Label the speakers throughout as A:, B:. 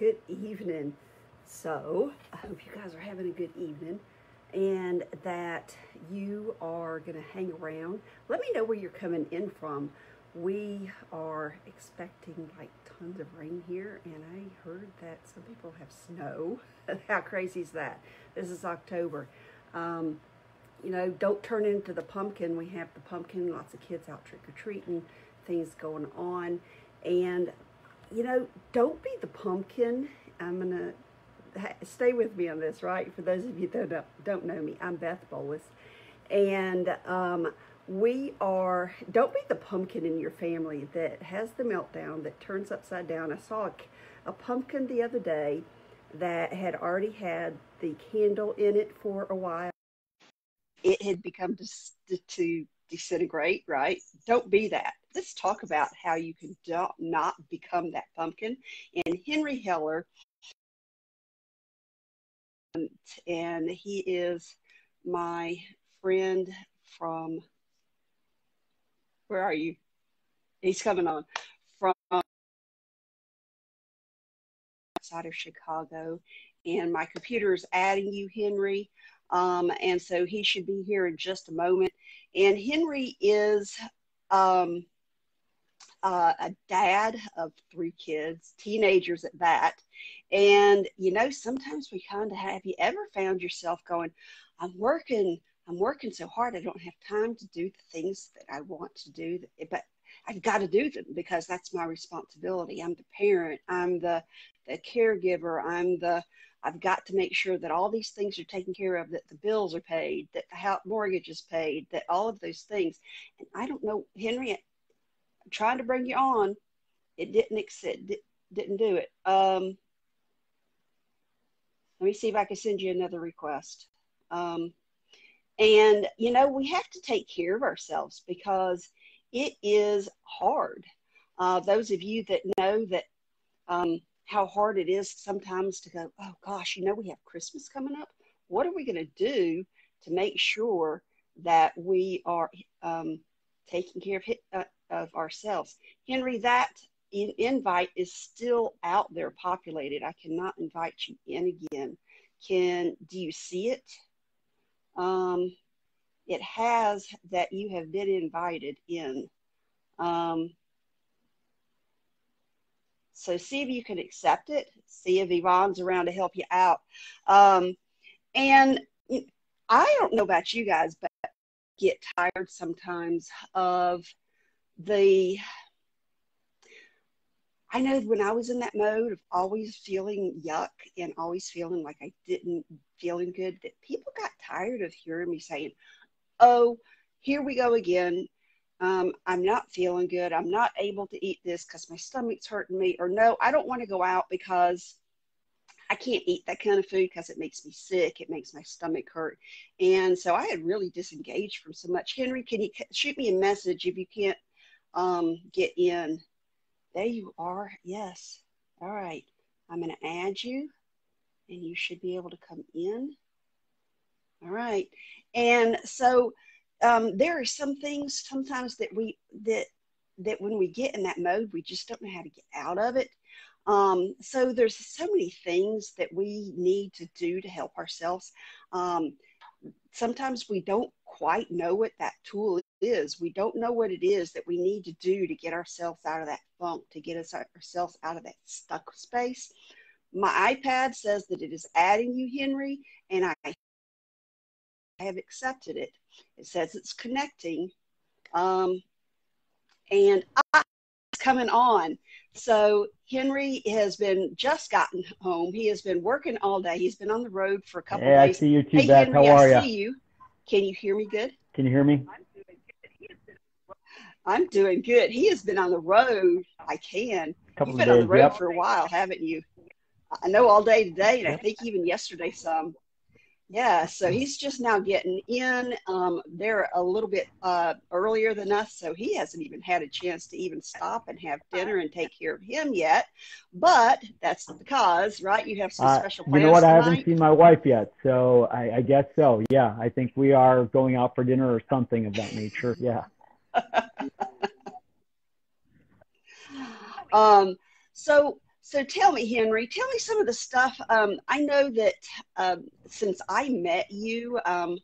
A: good evening. So, I hope you guys are having a good evening and that you are going to hang around. Let me know where you're coming in from. We are expecting like tons of rain here, and I heard that some people have snow. How crazy is that? This is October. Um, you know, don't turn into the pumpkin. We have the pumpkin, lots of kids out trick or treating, things going on. And, you know, don't be the pumpkin. I'm going to stay with me on this, right? For those of you that don't know me, I'm Beth Bolus. And um, we are, don't be the pumpkin in your family that has the meltdown, that turns upside down. I saw a, a pumpkin the other day that had already had the candle in it for a while. It had become to, to disintegrate, right? Don't be that. Let's talk about how you can do, not become that pumpkin. And Henry Heller, and he is my friend from, where are you? He's coming on from outside of Chicago. And my computer is adding you, Henry. Um, and so he should be here in just a moment. And Henry is um, uh, a dad of three kids, teenagers at that. And, you know, sometimes we kind of have you ever found yourself going, I'm working, I'm working so hard, I don't have time to do the things that I want to do, but I've got to do them because that's my responsibility. I'm the parent, I'm the, the caregiver, I'm the, I've got to make sure that all these things are taken care of, that the bills are paid, that the mortgage is paid, that all of those things. And I don't know, Henry, Trying to bring you on. It didn't accept, didn't do it. Um, let me see if I can send you another request. Um, and, you know, we have to take care of ourselves because it is hard. Uh, those of you that know that um, how hard it is sometimes to go, oh gosh, you know, we have Christmas coming up. What are we going to do to make sure that we are um, taking care of, uh, of ourselves? Henry, that in- invite is still out there populated. I cannot invite you in again. Can do you see it? Um, it has that you have been invited in. Um, so see if you can accept it. See if Yvonne's around to help you out. Um, and I don't know about you guys, but I get tired sometimes of the. I know when I was in that mode of always feeling yuck and always feeling like I didn't feeling good, that people got tired of hearing me saying, "Oh, here we go again um, I'm not feeling good. I'm not able to eat this because my stomach's hurting me. Or no, I don't want to go out because I can't eat that kind of food because it makes me sick. It makes my stomach hurt. And so I had really disengaged from so much. Henry, can you shoot me a message if you can't um, get in? There you are. Yes. All right. I'm going to add you and you should be able to come in. All right. And so um, there are some things sometimes that we that that when we get in that mode, we just don't know how to get out of it. Um, so there's so many things that we need to do to help ourselves. Um, sometimes we don't quite know what that tool is. We don't know what it is that we need to do to get ourselves out of that funk, to get us ourselves out of that stuck space. My iPad says that it is adding you, Henry, and I have accepted it. It says it's connecting. Um, and I, it's coming on. So Henry has been just gotten home. He has been working all day. He's been on the road for a couple
B: hey,
A: days.
B: I see you too,
A: hey,
B: Beth.
A: Henry,
B: How are
A: I
B: you?
A: see you. Can you hear me good?
B: Can you hear me?
A: I'm doing good. He has been on the road. I can.
B: Couple
A: You've been
B: of
A: on the road
B: yep.
A: for a while, haven't you? I know all day today, and I think even yesterday some. Yeah, so he's just now getting in. Um, they're a little bit uh, earlier than us, so he hasn't even had a chance to even stop and have dinner and take care of him yet. But that's the because, right? You have some
B: Uh,
A: special
B: you know what? I haven't seen my wife yet, so I, I guess so. Yeah, I think we are going out for dinner or something of that nature. Yeah.
A: Um, so so tell me, Henry, tell me some of the stuff. Um, I know that um, since I met you, um,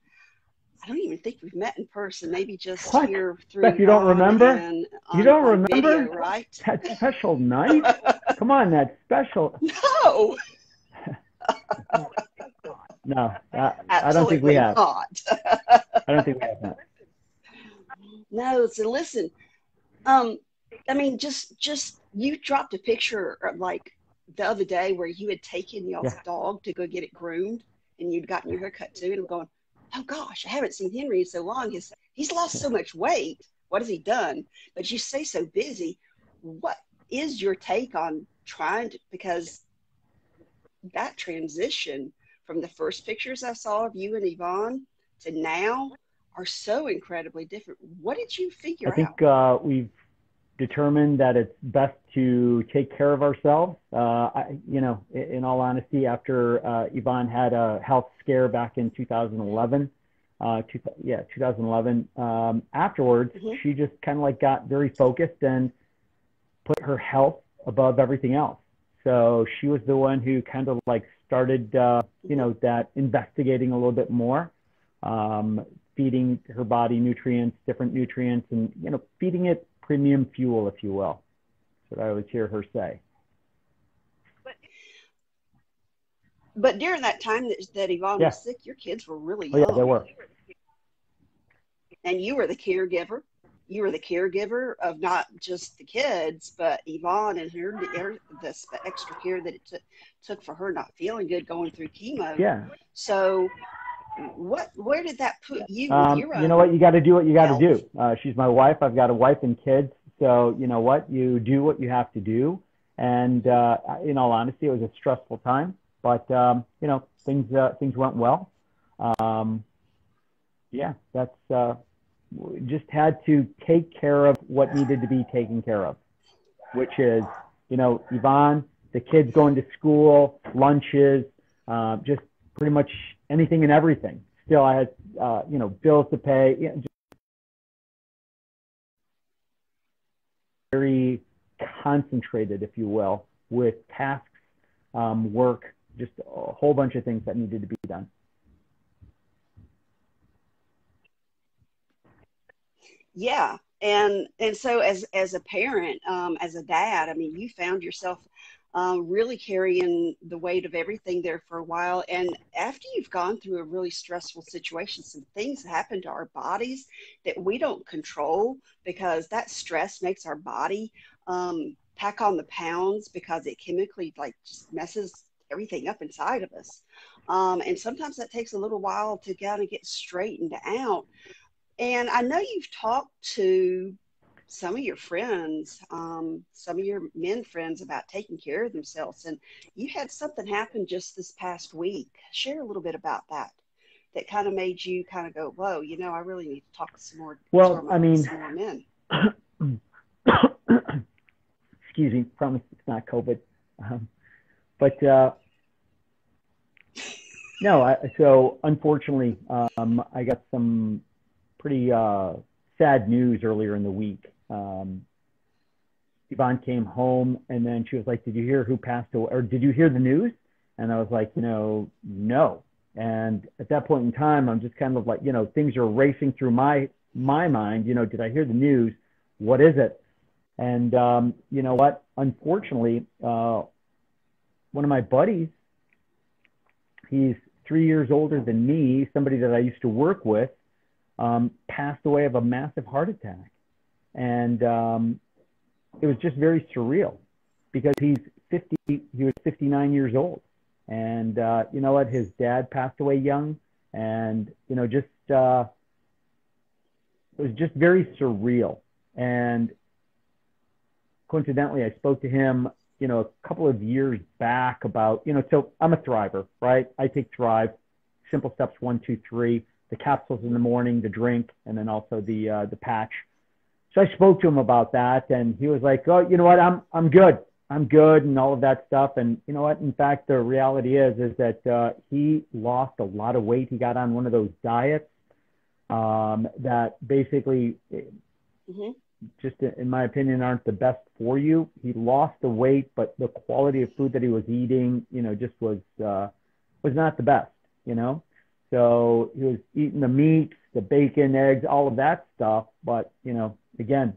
A: I don't even think we've met in person. Maybe just
B: what?
A: here through.
B: you don't remember?
A: And,
B: you don't remember?
A: Video, right?
B: That special night? Come on, that special.
A: No.
B: no, I, I, don't think we have.
A: Not.
B: I don't think we have that.
A: No, so listen. Um, I mean, just just you dropped a picture of like the other day where you had taken y'all's yeah. dog to go get it groomed, and you'd gotten your hair cut too, and I'm going, oh gosh, I haven't seen Henry in so long. He's he's lost so much weight. What has he done? But you stay so busy. What is your take on trying to because that transition from the first pictures I saw of you and Yvonne to now are so incredibly different. What did you figure
B: I think uh, we've determined that it's best to take care of ourselves. Uh, I, you know, in, in, all honesty, after uh, Yvonne had a health scare back in 2011, uh, two, yeah, 2011. Um, afterwards, mm-hmm. she just kind of like got very focused and put her health above everything else. So she was the one who kind of like started, uh, you know, that investigating a little bit more, um, feeding her body nutrients, different nutrients, and you know, feeding it premium fuel, if you will. That's what I always hear her say.
A: But, but during that time that, that Yvonne yeah. was sick, your kids were really young.
B: Oh, yeah, they were.
A: And you were the caregiver. You were the caregiver of not just the kids, but Yvonne and her, her the extra care that it took took for her not feeling good going through chemo.
B: Yeah.
A: So what where did that put you
B: um, you know what? You got to do what you got to do. Uh, she's my wife. I've got a wife and kids. So you know what? You do what you have to do. And uh, in all honesty it was a stressful time. But um, you know things uh, things went well. Um, yeah that's uh, just had to take care of what needed to be taken care of which is you know yvonne the kids going to school lunches uh, just pretty much anything and everything. Still, I had, uh, you know, bills to pay. Very concentrated, if you will, with tasks, um, work, just a whole bunch of things that needed to be done.
A: Yeah, and and so as as a parent, um, as a dad, I mean, you found yourself um, really carrying the weight of everything there for a while. And after you've gone through a really stressful situation, some things happen to our bodies that we don't control because that stress makes our body um, pack on the pounds because it chemically like just messes everything up inside of us. Um, and sometimes that takes a little while to kind of get straightened out. And I know you've talked to some of your friends, um, some of your men friends about taking care of themselves. And you had something happen just this past week. Share a little bit about that. That kind of made you kind of go, whoa, you know, I really need to talk to some more.
B: Well,
A: I
B: mean,
A: some more men.
B: excuse me, promise it's not COVID. Um, but uh, no, I, so unfortunately, um, I got some pretty uh, sad news earlier in the week um, Yvonne came home and then she was like, Did you hear who passed away? Or did you hear the news? And I was like, You know, no. And at that point in time, I'm just kind of like, you know, things are racing through my my mind. You know, did I hear the news? What is it? And um, you know what? Unfortunately, uh, one of my buddies, he's three years older than me, somebody that I used to work with, um, passed away of a massive heart attack and um, it was just very surreal because he's 50 he was 59 years old. And uh, you know what? His dad passed away young and you know just uh, it was just very surreal. And coincidentally i spoke to him you know a couple of years back about you know so i'm a thriver right? I take thrive simple steps one two three the capsules in the morning the drink and then also the uh, the patch so I spoke to him about that, and he was like, "Oh, you know what? I'm I'm good. I'm good," and all of that stuff. And you know what? In fact, the reality is is that uh, he lost a lot of weight. He got on one of those diets um, that basically mm-hmm. just in my opinion, aren't the best for you. He lost the weight, but the quality of food that he was eating, you know, just was uh, was not the best, you know. So he was eating the meat, the bacon, eggs, all of that stuff. But you know, again,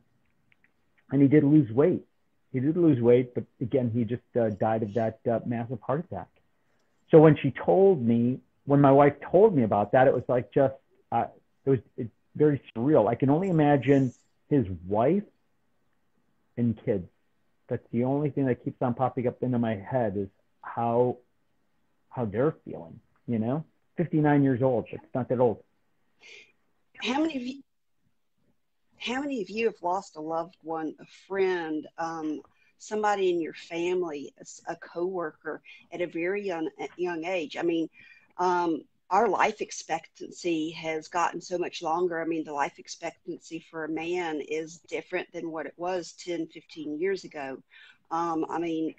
B: and he did lose weight. He did lose weight, but again, he just uh, died of that uh, massive heart attack. So when she told me, when my wife told me about that, it was like just uh, it was very surreal. I can only imagine his wife and kids. That's the only thing that keeps on popping up into my head is how how they're feeling. You know, 59 years old. It's not that old.
A: How many of you? How many of you have lost a loved one, a friend, um, somebody in your family, a, a coworker at a very young young age? I mean, um, our life expectancy has gotten so much longer. I mean, the life expectancy for a man is different than what it was 10, 15 years ago. Um, I mean,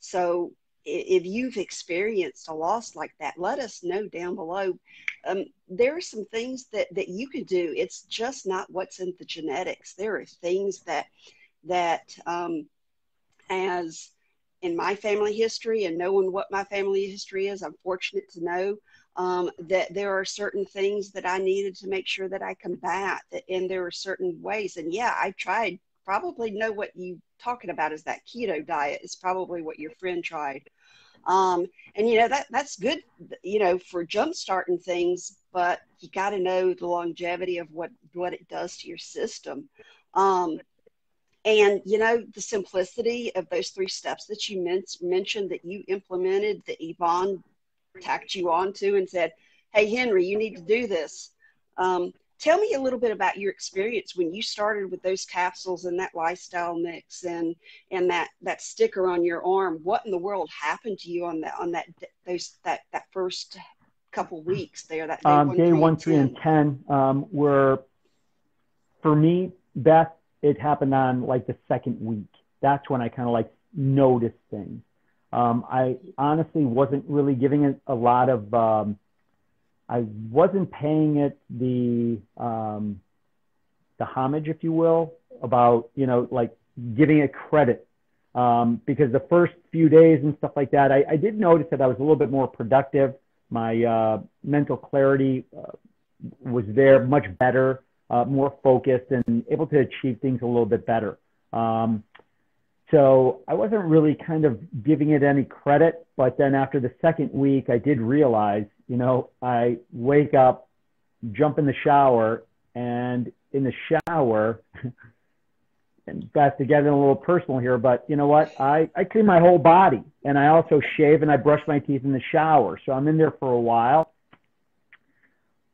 A: so if you've experienced a loss like that, let us know down below. Um, there are some things that, that you can do. It's just not what's in the genetics. There are things that that um, as in my family history and knowing what my family history is, I'm fortunate to know um, that there are certain things that I needed to make sure that I combat, and there are certain ways. And yeah, I tried. Probably know what you talking about is that keto diet is probably what your friend tried. Um, and you know that that's good, you know, for jump starting things, but you got to know the longevity of what what it does to your system. Um, and you know the simplicity of those three steps that you men- mentioned that you implemented that yvonne tacked you onto and said, Hey, Henry, you need to do this. Um, tell me a little bit about your experience when you started with those capsules and that lifestyle mix and and that that sticker on your arm. What in the world happened to you on that on that those that that first couple weeks there that
B: day, um, one, day three, one three and 10 um, were for me beth it happened on like the second week. That's when i kind of like noticed things. Um, I honestly wasn't really giving it a lot of, um, I wasn't paying it the, um, the homage, if you will, about, you know, like giving it credit. Um, because the first few days and stuff like that, I, I did notice that I was a little bit more productive. My uh, mental clarity uh, was there much better, uh, more focused, and able to achieve things a little bit better. Um, so I wasn't really kind of giving it any credit. But then after the second week, I did realize, you know, I wake up, jump in the shower, and in the shower, and that's to get in a little personal here, but you know what? I, I clean my whole body and I also shave and I brush my teeth in the shower. So I'm in there for a while.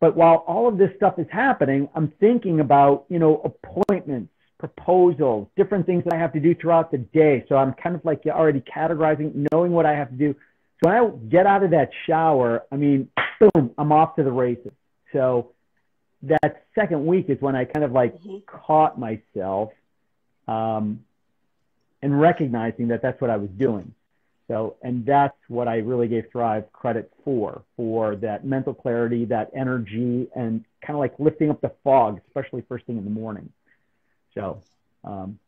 B: But while all of this stuff is happening, I'm thinking about, you know, appointments proposals, different things that I have to do throughout the day. So I'm kind of like already categorizing, knowing what I have to do. So when I get out of that shower, I mean, boom, I'm off to the races. So that second week is when I kind of like mm-hmm. caught myself um, and recognizing that that's what I was doing. So, and that's what I really gave Thrive credit for, for that mental clarity, that energy, and kind of like lifting up the fog, especially first thing in the morning. So, um,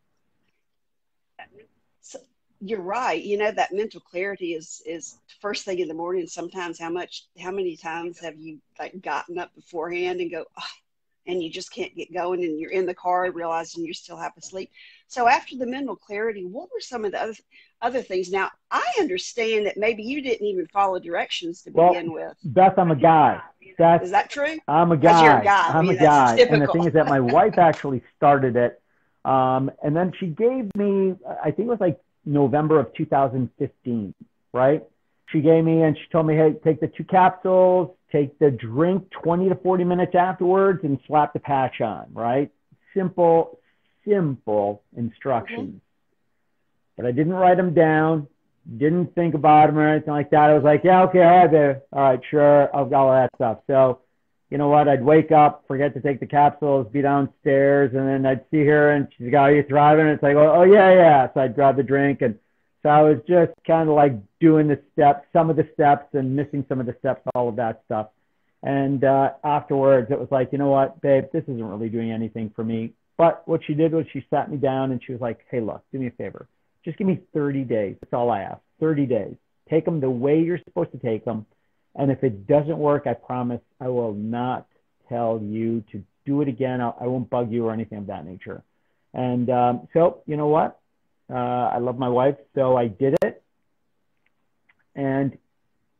A: so you're right. You know that mental clarity is is first thing in the morning. Sometimes how much, how many times have you like gotten up beforehand and go, oh, and you just can't get going, and you're in the car realizing you're still half asleep. So after the mental clarity, what were some of the other other things? Now I understand that maybe you didn't even follow directions to
B: well,
A: begin with.
B: Beth, I'm a guy. That's,
A: is that true?
B: I'm a guy. a guy. I'm I mean, a guy. And the thing is that my wife actually started it um, and then she gave me, I think it was like November of 2015, right? She gave me and she told me, hey, take the two capsules, take the drink 20 to 40 minutes afterwards, and slap the patch on, right? Simple, simple instructions. Mm-hmm. But I didn't write them down, didn't think about them or anything like that. I was like, yeah, okay, all right, there. All right, sure, I've got all that stuff. So you know what? I'd wake up, forget to take the capsules, be downstairs, and then I'd see her and she's Are you thriving? And it's like, oh, oh, yeah, yeah. So I'd grab the drink. And so I was just kind of like doing the steps, some of the steps and missing some of the steps, all of that stuff. And uh, afterwards, it was like, you know what, babe, this isn't really doing anything for me. But what she did was she sat me down and she was like, hey, look, do me a favor. Just give me 30 days. That's all I ask. 30 days. Take them the way you're supposed to take them. And if it doesn't work, I promise I will not tell you to do it again. I'll, I will not bug you or anything of that nature. And um, so, you know what? Uh, I love my wife, so I did it. And,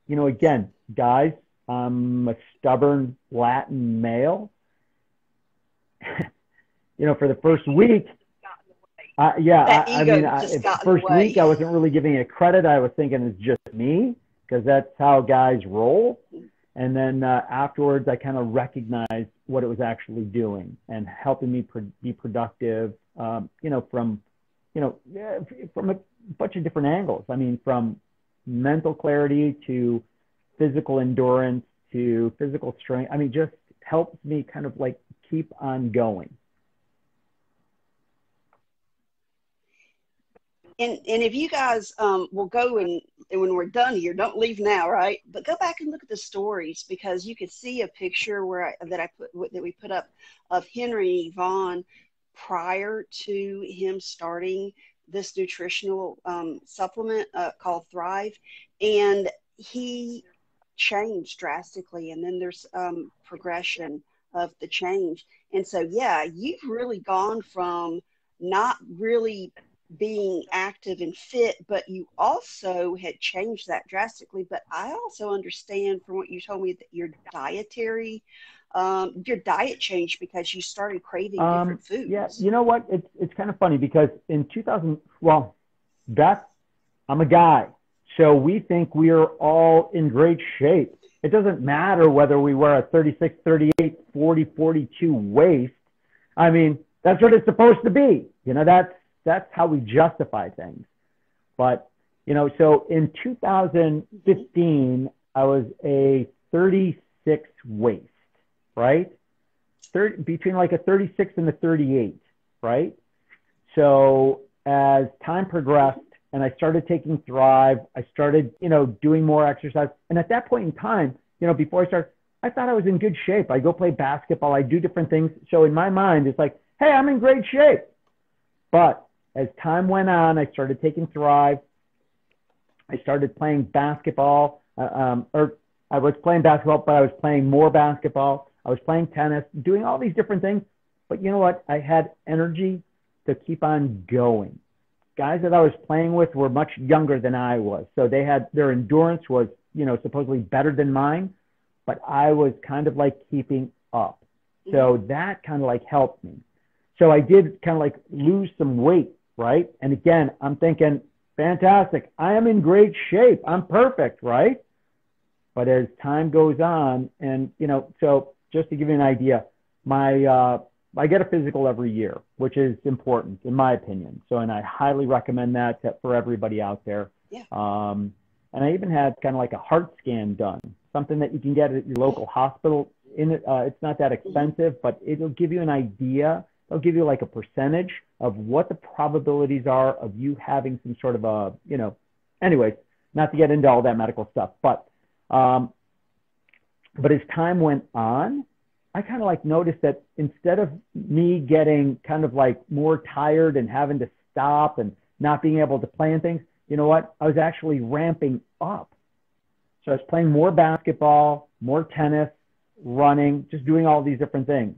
B: you know, again, guys, I'm a stubborn Latin male. you know, for the first week, uh, yeah, I, I, mean, I, first week I wasn't really giving it credit. I was thinking it's just me because that's how guys roll. And then uh, afterwards, I kind of recognized what it was actually doing and helping me pro- be productive. Um, you know, from you know, from a bunch of different angles. I mean, from mental clarity to physical endurance to physical strength. I mean, just helps me kind of like keep on going.
A: And and if you guys um, will go and, and when we're done here, don't leave now, right? But go back and look at the stories because you could see a picture where I, that I put that we put up of Henry Yvonne prior to him starting this nutritional um, supplement uh, called Thrive, and he changed drastically. And then there's um, progression of the change. And so, yeah, you've really gone from not really being active and fit, but you also had changed that drastically. But I also understand from what you told me that your dietary, um, your diet changed because you started craving um, different foods.
B: Yeah, you know what? It's it's kind of funny because in 2000, well, Beth, I'm a guy, so we think we are all in great shape. It doesn't matter whether we wear a 36, 38, 40, 42 waist. I mean, that's what it's supposed to be. You know, that's that's how we justify things. But you know, so in 2015, I was a 36 waist, right? 30, between like a 36 and a 38, right? So as time progressed and I started taking Thrive, I started, you know, doing more exercise. And at that point in time, you know, before I started, I thought I was in good shape. I go play basketball, I do different things. So in my mind, it's like, hey, I'm in great shape. But as time went on, I started taking Thrive. I started playing basketball, uh, um, or I was playing basketball, but I was playing more basketball. I was playing tennis, doing all these different things. But you know what? I had energy to keep on going. Guys that I was playing with were much younger than I was, so they had their endurance was, you know, supposedly better than mine, but I was kind of like keeping up. So mm-hmm. that kind of like helped me. So I did kind of like lose some weight right? And again, I'm thinking, fantastic. I am in great shape. I'm perfect, right? But as time goes on, and you know, so just to give you an idea, my uh, I get a physical every year, which is important in my opinion. So, and I highly recommend that to, for everybody out there.
A: Yeah.
B: Um, and I even had kind of like a heart scan done, something that you can get at your local hospital. In it, uh, it's not that expensive, but it'll give you an idea they'll give you like a percentage of what the probabilities are of you having some sort of a, you know, anyways, not to get into all that medical stuff, but, um, but as time went on, I kind of like noticed that instead of me getting kind of like more tired and having to stop and not being able to play things, you know what? I was actually ramping up. So I was playing more basketball, more tennis, running, just doing all these different things.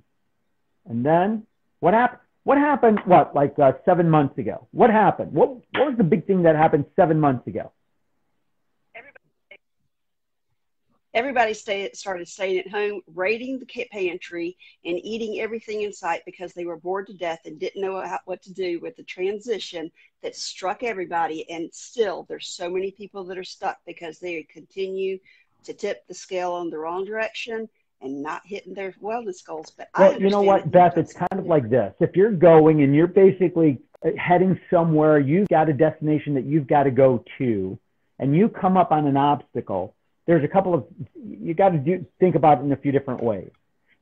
B: And then what happened? What happened? What like uh, seven months ago? What happened? What What was the big thing that happened seven months ago?
A: Everybody, everybody stay, started staying at home, raiding the pantry, and eating everything in sight because they were bored to death and didn't know how, what to do with the transition that struck everybody. And still, there's so many people that are stuck because they continue to tip the scale in the wrong direction and not hitting their wellness goals. But
B: well, you know what, Beth, it's kind of like this. If you're going and you're basically uh, heading somewhere, you've got a destination that you've got to go to, and you come up on an obstacle. There's a couple of you got to do think about it in a few different ways.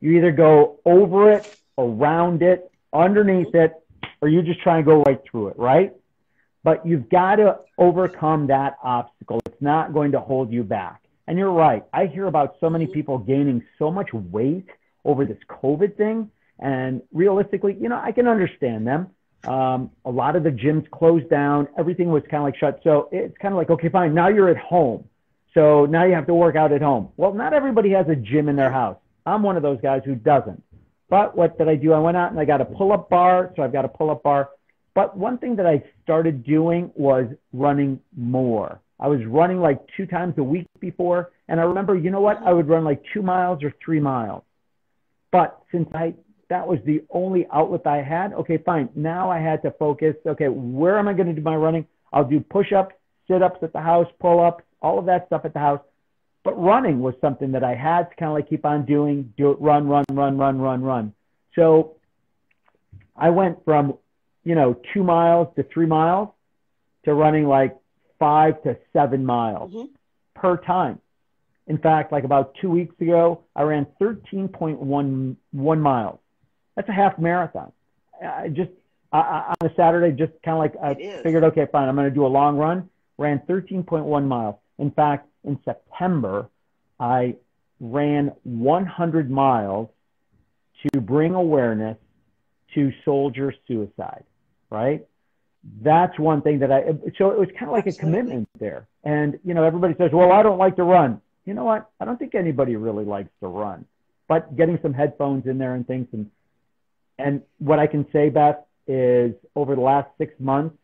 B: You either go over it, around it, underneath it, or you just try and go right through it, right? But you've got to overcome that obstacle. It's not going to hold you back. And you're right. I hear about so many people gaining so much weight over this COVID thing. And realistically, you know, I can understand them. Um, a lot of the gyms closed down. Everything was kind of like shut. So it's kind of like, okay, fine. Now you're at home. So now you have to work out at home. Well, not everybody has a gym in their house. I'm one of those guys who doesn't. But what did I do? I went out and I got a pull up bar. So I've got a pull up bar. But one thing that I started doing was running more. I was running like two times a week before. And I remember, you know what? I would run like two miles or three miles. But since I that was the only outlet I had, okay, fine. Now I had to focus. Okay, where am I going to do my running? I'll do push ups, sit ups at the house, pull ups, all of that stuff at the house. But running was something that I had to kind of like keep on doing, do it, run, run, run, run, run, run. So I went from, you know, two miles to three miles to running like five to seven miles mm-hmm. per time. In fact, like about two weeks ago, I ran 13.11 miles. That's a half marathon. I just I, on a Saturday, just kind of like I figured, okay, fine, I'm going to do a long run. Ran 13.1 miles. In fact, in September, I ran 100 miles to bring awareness to soldier suicide, right? That's one thing that I, so it was kind of like a commitment there. And, you know, everybody says, well, I don't like to run. You know what? I don't think anybody really likes to run, but getting some headphones in there and things. And, and what I can say, Beth, is over the last six months,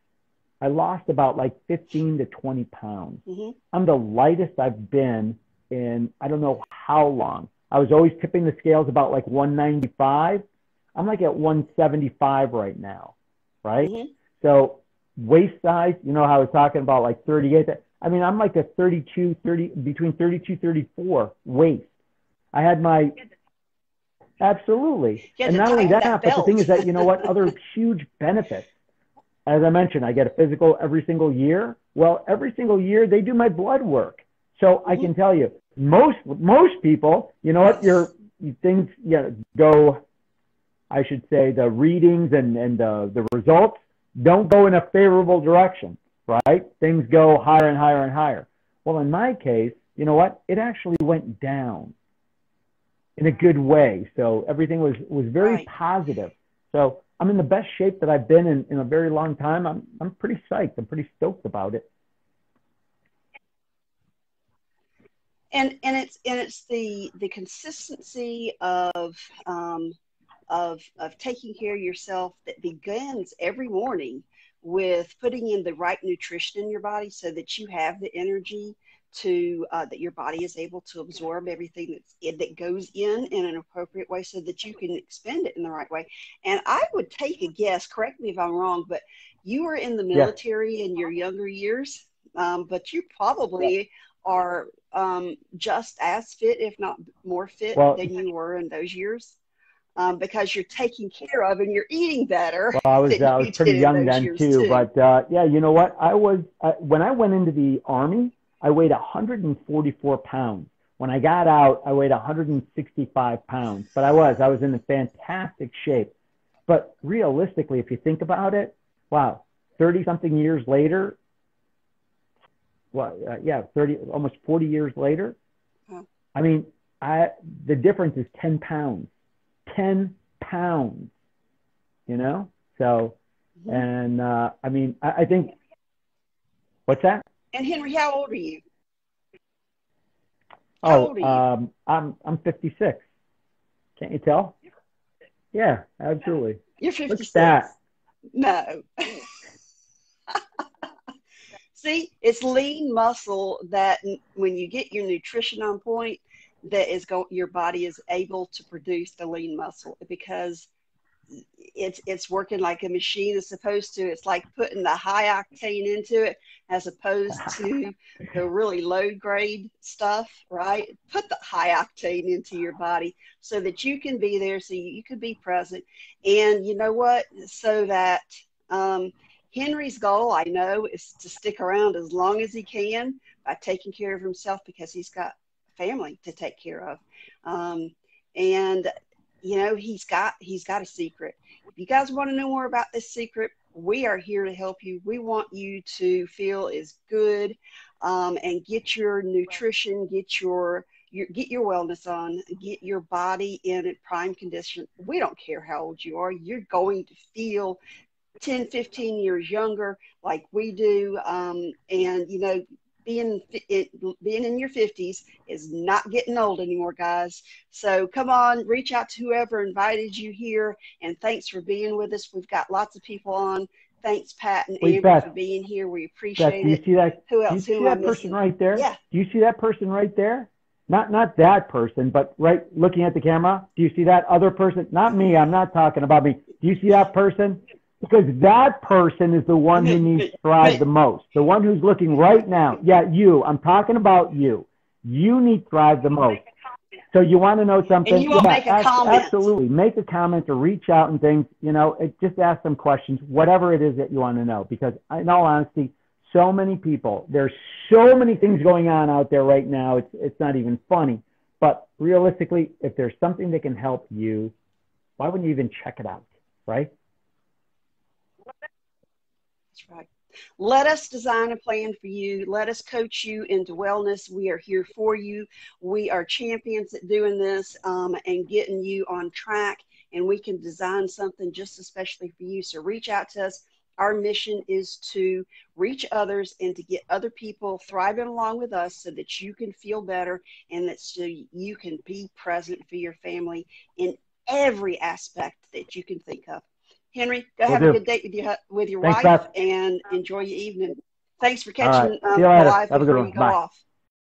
B: I lost about like 15 to 20 pounds. Mm-hmm. I'm the lightest I've been in I don't know how long. I was always tipping the scales about like 195. I'm like at 175 right now, right? Mm-hmm. So waist size, you know how I was talking about like 38. I mean, I'm like a 32, 30, between 32, 34 waist. I had my, absolutely. And not only that, that but the thing is that, you know what, other huge benefits as I mentioned, I get a physical every single year. Well, every single year they do my blood work. So I can tell you, most most people, you know what, your things yeah, go. I should say the readings and and the the results don't go in a favorable direction, right? Things go higher and higher and higher. Well, in my case, you know what? It actually went down in a good way. So everything was was very right. positive. So I'm in the best shape that I've been in, in a very long time. I'm, I'm pretty psyched. I'm pretty stoked about it.
A: And, and it's, and it's the, the consistency of, um, of, of taking care of yourself that begins every morning with putting in the right nutrition in your body so that you have the energy to uh, that your body is able to absorb everything that's that goes in in an appropriate way so that you can expend it in the right way and i would take a guess correct me if i'm wrong but you were in the military yeah. in your younger years um, but you probably are um, just as fit if not more fit well, than you were in those years um, because you're taking care of and you're eating better.
B: Well, I was, I was pretty young then too, too, but uh, yeah, you know what? I was uh, when I went into the army. I weighed 144 pounds. When I got out, I weighed 165 pounds, but I was, I was in a fantastic shape. But realistically, if you think about it, wow, 30 something years later, well, uh, yeah, 30, almost 40 years later, I mean, I, the difference is 10 pounds, 10 pounds, you know? So, mm-hmm. and, uh, I mean, I, I think, what's that?
A: And Henry, how old are you?
B: How oh, you? um, I'm I'm 56. Can't you tell? Yeah, absolutely.
A: You're 56. What's that. No. See, it's lean muscle that when you get your nutrition on point, that is going, your body is able to produce the lean muscle because it's it's working like a machine is supposed to. It's like putting the high octane into it as opposed to the really low grade stuff, right? Put the high octane into your body so that you can be there, so you can be present. And you know what? So that um, Henry's goal, I know, is to stick around as long as he can by taking care of himself because he's got family to take care of. Um, and you know he's got he's got a secret if you guys want to know more about this secret we are here to help you we want you to feel as good um, and get your nutrition get your your, get your wellness on, get your body in a prime condition. We don't care how old you are. You're going to feel 10, 15 years younger like we do. Um, and, you know, being it, being in your 50s is not getting old anymore, guys. So come on, reach out to whoever invited you here, and thanks for being with us. We've got lots of people on. Thanks, Pat and Wait, Amber, Beth, for being here. We appreciate
B: Beth, do you
A: it.
B: See that,
A: Who else?
B: Do you
A: see
B: that person right there?
A: Yeah.
B: Do you see that person right there? Not not that person, but right looking at the camera. Do you see that other person? Not me. I'm not talking about me. Do you see that person? Because that person is the one who needs to thrive the most. The one who's looking right now. Yeah, you. I'm talking about you. You need thrive the most. So you want to know something?
A: And you will
B: yeah,
A: make a comment.
B: Absolutely. Make a comment or reach out and things. You know, it, just ask some questions, whatever it is that you want to know. Because in all honesty, so many people, there's so many things going on out there right now. It's, it's not even funny. But realistically, if there's something that can help you, why wouldn't you even check it out? Right?
A: That's right. Let us design a plan for you. Let us coach you into wellness. We are here for you. We are champions at doing this um, and getting you on track, and we can design something just especially for you. So reach out to us. Our mission is to reach others and to get other people thriving along with us so that you can feel better and that so you can be present for your family in every aspect that you can think of. Henry, go Will have do. a good date with your with your Thanks, wife Beth. and enjoy your evening. Thanks for catching right. um, live before you go Bye. off.